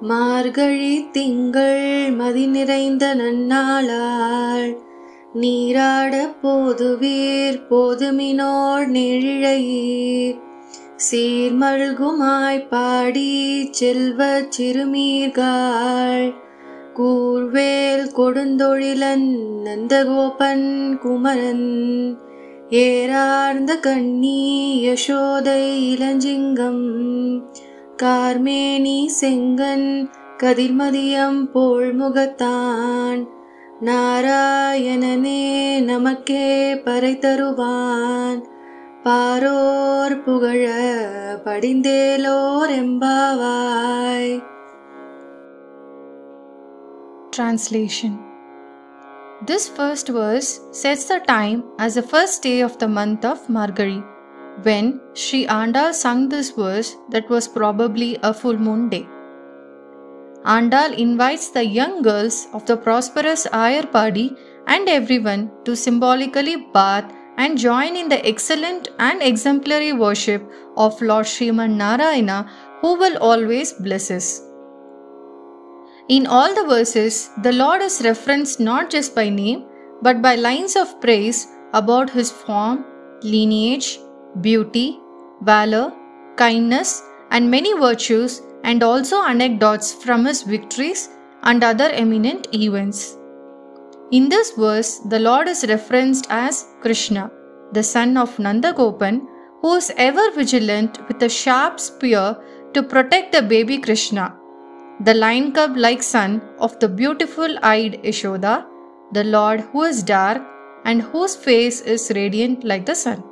மார்கழி திங்கள் மதி நிறைந்த நன்னாளாள். நீராட போதுவீர் போதுமினோர் நெழிழையீர். சீர்மல்குமாய் பாடி செல்வச் சிறுமீர்காள். கூர்வேல் கொடுந்தொழிலன் நந்தகோபன் குமரன். ஏறார்ந்த கண்ணி யசோதை இளஞ்சிங்கம். கார்மேனி செங்கன் கதிர்மதியம் போழ்முகத்தான் நாராயணனே நமக்கே பறை தருவான் பாரோர் புகழ படிந்தேலோர் எம்பாவாய் Translation This first verse sets the time as the first day of the month of Margari, when Sri Andal sung this verse that was probably a full moon day. Andal invites the young girls of the prosperous Ayarpadi and everyone to symbolically bath and join in the excellent and exemplary worship of Lord Sriman Narayana, who will always bless us. In all the verses, the Lord is referenced not just by name, but by lines of praise about his form, lineage, beauty, valor, kindness, and many virtues, and also anecdotes from his victories and other eminent events. In this verse, the Lord is referenced as Krishna, the son of Nandagopan, who is ever vigilant with a sharp spear to protect the baby Krishna the lion cub like son of the beautiful eyed Yashoda, the Lord who is dark and whose face is radiant like the sun.